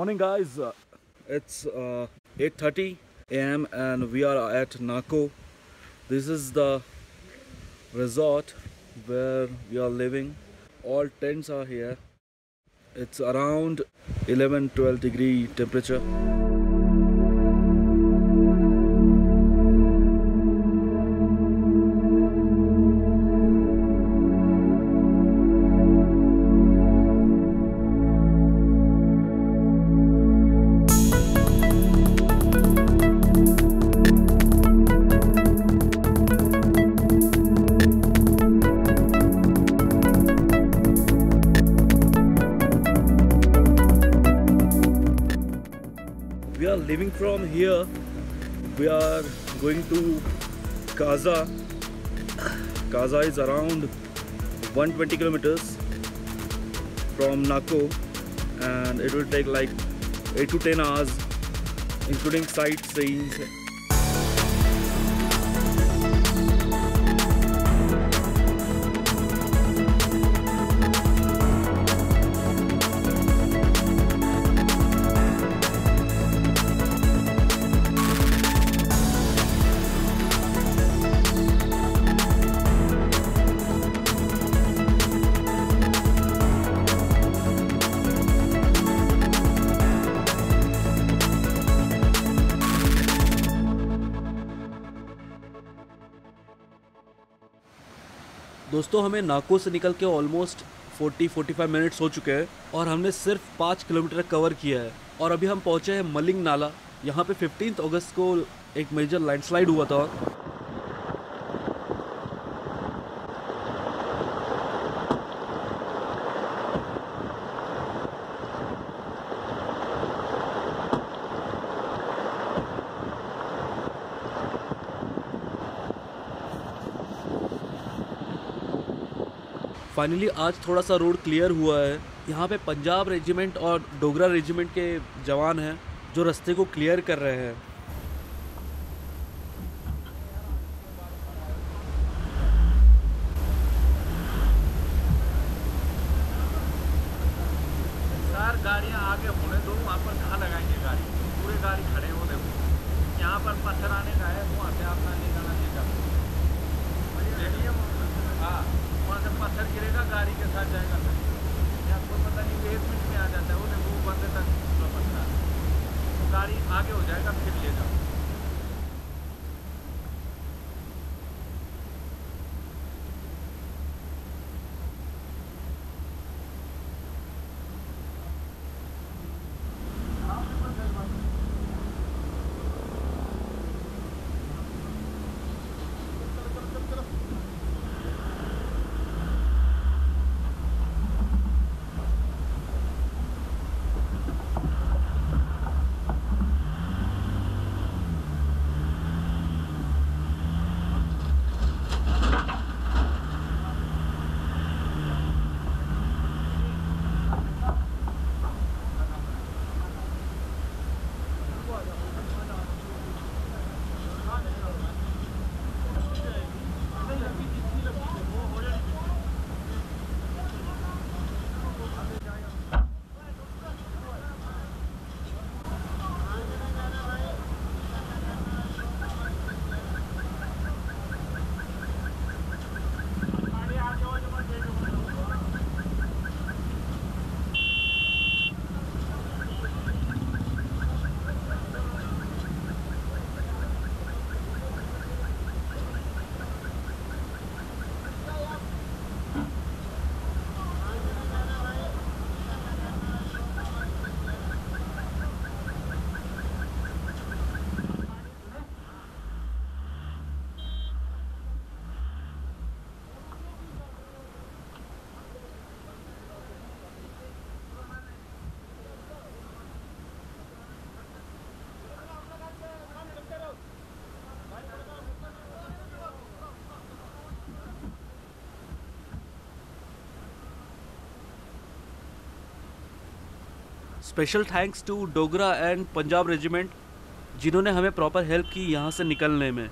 Morning, guys. It's uh, 8:30 a.m. and we are at Nako. This is the resort where we are living. All tents are here. It's around 11-12 degree temperature. We are going to kaza kaza is around 120 kilometers from nako and it will take like 8 to 10 hours including sightseeing दोस्तों, हमें नाको से निकल के almost 40-45 minutes हो चुके हैं और हमने सिर्फ़ पाँच किलोमीटर कवर किया है। और अभी हम पहुँचे हैं मलिंग नाला। यहाँ पे 15 अगस्त को एक मेजर लैंडस्लाइड हुआ था। फाइनली आज थोड़ा सा रोड क्लियर हुआ है। यहाँ पे पंजाब रेजिमेंट और डोगरा रेजिमेंट के जवान हैं जो रास्ते को क्लियर कर रहे हैं। चार गाड़ियाँ आगे होने दो वहाँ पर कहाँ लगाएँगे गाड़ी? पूरे गाड़ी खड़े हो देखो। यहाँ पर पत्थर आने का है वहाँ से आपका हाँ। से पत्थर गिरेगा, गाड़ी के साथ जाएगा कोई पता नहीं, एक मिनट में आ जाता है, वो देखो वो बंदे तक पत्थर तो गाड़ी आगे हो जाएगा, फिर ले जाओ। Special thanks to Dogra and Punjab regiment जिन्होंने हमें प्रॉपर हेल्प की यहाँ से निकलने में।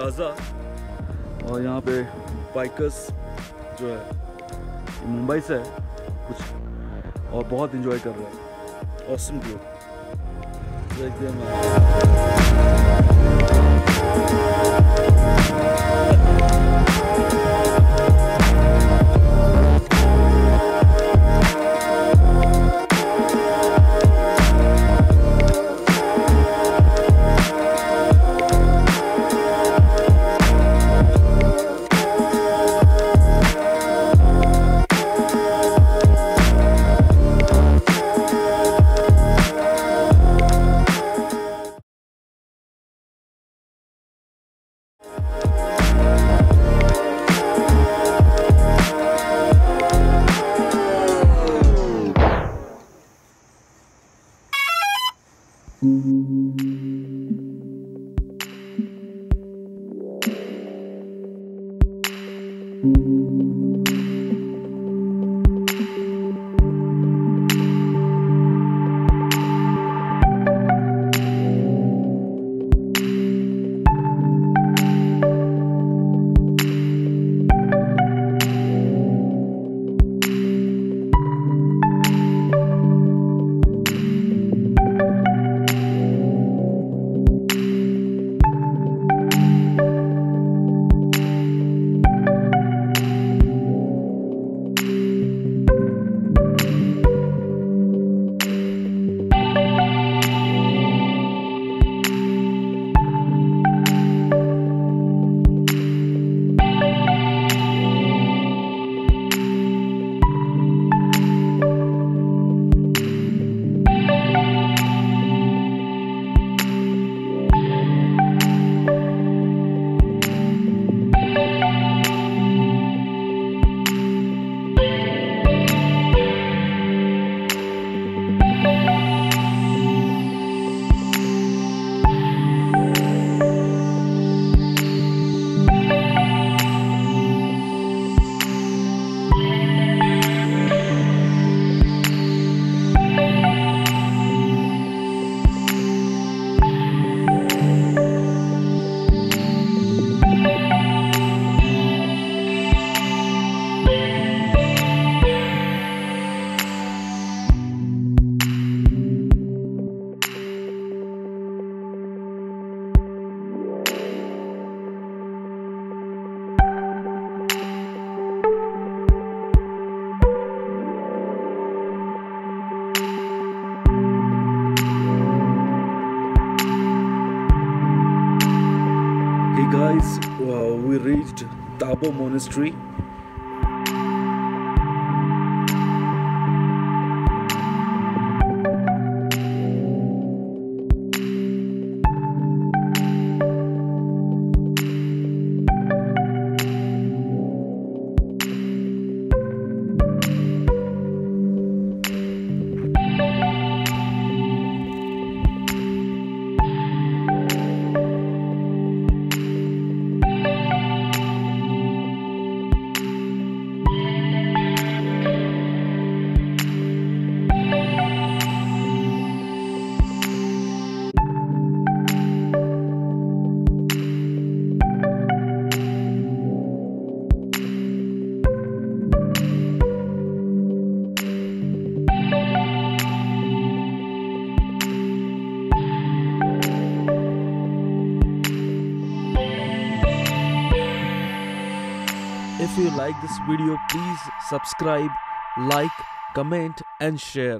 काजा और यहाँ पे बाइकर्स जो है मुंबई से है, कुछ, और बहुत इन्जॉय कर रहे हैं। ऑसम व्यू देखते हैं guys, uh, we reached Tabo Monastery. This video, please subscribe, like, comment, and share.